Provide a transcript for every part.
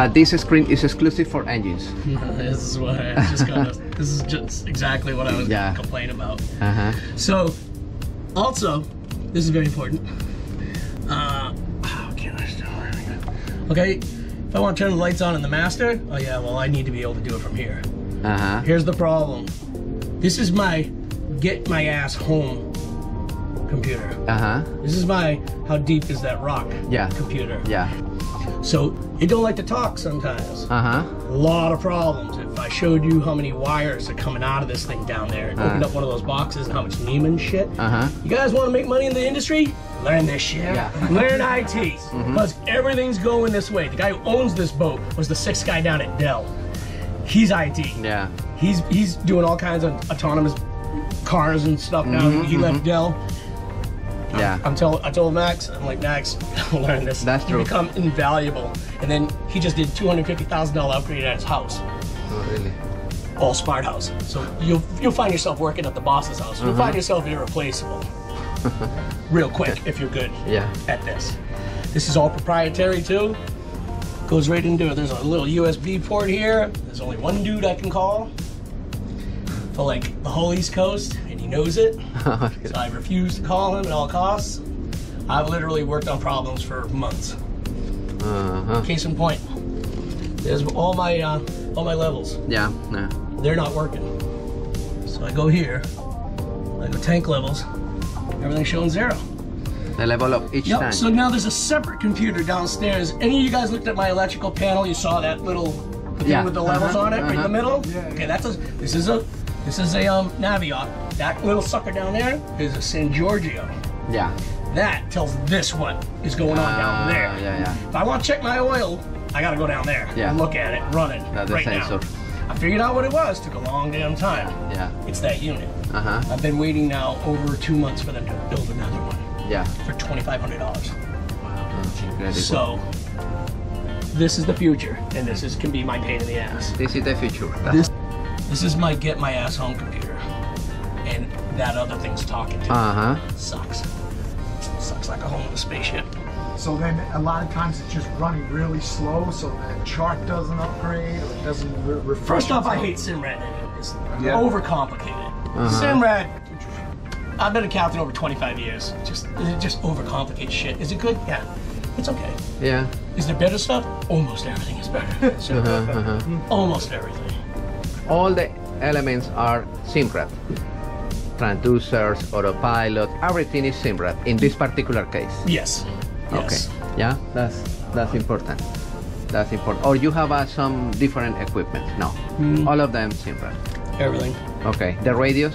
Uh, this screen is exclusive for engines. this is what I just gonna. this is just exactly what I was Yeah. gonna about. Uh huh. So, also, this is very important. Uh, oh, can I still? Okay, if I want to turn the lights on in the master, oh yeah, well I need to be able to do it from here. Uh huh. Here's the problem. This is my get my ass home computer. Uh huh. This is my how deep is that rock Yeah. computer. Yeah. So it don't like to talk sometimes. Uh huh. A lot of problems. If I showed you how many wires are coming out of this thing down there, and opened Uh. up one of those boxes and how much Neiman shit. Uh huh. You guys want to make money in the industry? Learn this shit. Yeah. Learn IT. Because everything's going this way. The guy who owns this boat was the sixth guy down at Dell. He's IT. Yeah. He's he's doing all kinds of autonomous cars and stuff now. he left Dell. Yeah. I'm tell I told Max, I'm like Max, learn this. That's You true. become invaluable. And then he just did two hundred fifty thousand dollar upgrade at his house, Oh, really? all smart house. So you'll you'll find yourself working at the boss's house. You'll find mm-hmm. yourself irreplaceable, real quick if you're good Yeah. at this. This is all proprietary too. Goes right into it. There's a little USB port here. There's only one dude I can call for like the whole East Coast, and he knows it. So I refuse to call him at all costs. I've literally worked on problems for months. uh huh. Case in point, there's all my uh, all my levels. Yeah. Yeah. They're not working. So I go here. I go tank levels. Everything's showing zero. The level of each Yep. tank. So now there's a separate computer downstairs. Any of you guys looked at my electrical panel? You saw that little thing Yeah. with the levels Uh-huh, on it right in the uh-huh. middle. Okay, that's a. This is a. This is a um Naviop. That little sucker down there is a San Giorgio. yeah. That tells this what is going on Ah, down there. yeah, yeah. If I want to check my oil, I got to go down there Yeah. and look at it running the right now. sensor. I figured out what it was. Took a long damn time. Yeah. It's that unit. Uh huh. I've been waiting now over two months for them to build another one Yeah. for twenty five hundred dollars. Incredible. So this is the future, and this is can be my pain in the ass. this is the future. This this is my get my ass home computer, and that other thing's talking to me. Uh huh. Sucks. Sucks like a hole in a spaceship. So then a lot of times it's just running really slow, so the chart doesn't upgrade or it doesn't re- refresh. First off, I hate Simrad anyways. Yeah. Overcomplicated. Simrad. I've been a captain over 25 years. Just it just overcomplicates shit. Is it good? Yeah. It's okay. Yeah. Is there better stuff? Almost everything is better. So, Uh-huh, uh-huh. Almost everything. All the elements are Simrad. Transducers, autopilot, everything is Simrad in this particular case. Yes. Okay. Yes. Yeah, that's that's important. That's important. Or you have uh, some different equipment? No. Hmm. All of them Simrad. Everything. Okay. The radios,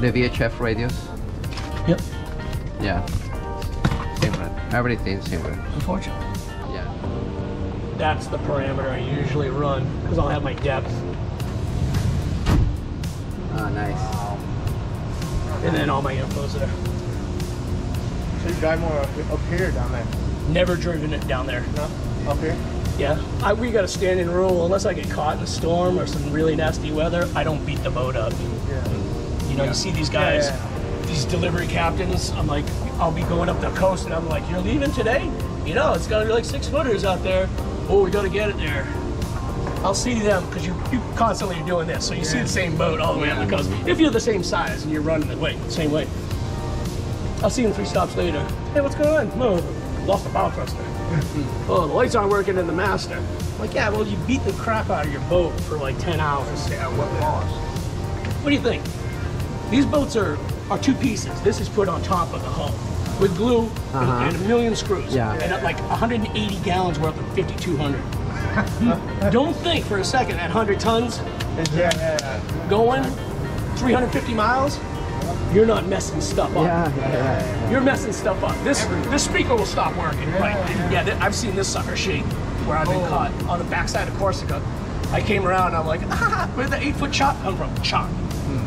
the VHF radios. Yep. Yeah. Simrad. Everything Simrad. Unfortunately. Yeah. That's the parameter I usually run because I'll have my depth Ah, nice. and then all my info's there. So you drive more up, up here or down there? Never driven it down there. No, up here. Yeah, I, we got a standing rule. Unless I get caught in a storm or some really nasty weather, I don't beat the boat up. Yeah. You know, you see these guys, Yeah, these delivery captains. I'm like, I'll be going up the coast, and I'm like, you're leaving today? You know, it's gonna be like six footers out there. Oh, we gotta get it there. I'll see them because you, you constantly are doing this, so you see the same boat all the way up the coast. If you're the same size and you're running the way, same way. I'll see them three stops later. Hey, what's going on? No, lost the bow thruster. oh, the lights aren't working in the master. I'm like, yeah, well, you beat the crap out of your boat for like 10 hours. Yeah, what lost? What do you think? These boats are, are two pieces. This is put on top of the hull with glue and- Uh-huh. and, a million screws. Yeah. And like 180 gallons worth of 5,200. Don't think for a second at 100 tons Yeah, yeah, going 350 miles, you're not messing stuff up. Yeah, yeah, yeah. You're messing stuff up. This this speaker will stop working. Right. Yeah, I've seen this sucker shake where I've been caught on the backside of Corsica. I came around and I'm like, ah, where'd the eight foot chop come from? Chop.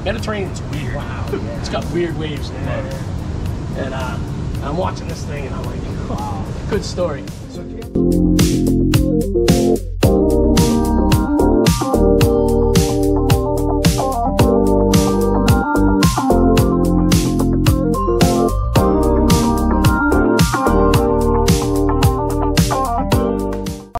Mediterranean's weird. Wow. It's got weird waves in it. And uh, I'm watching this thing and I'm like, wow, good story. So if you-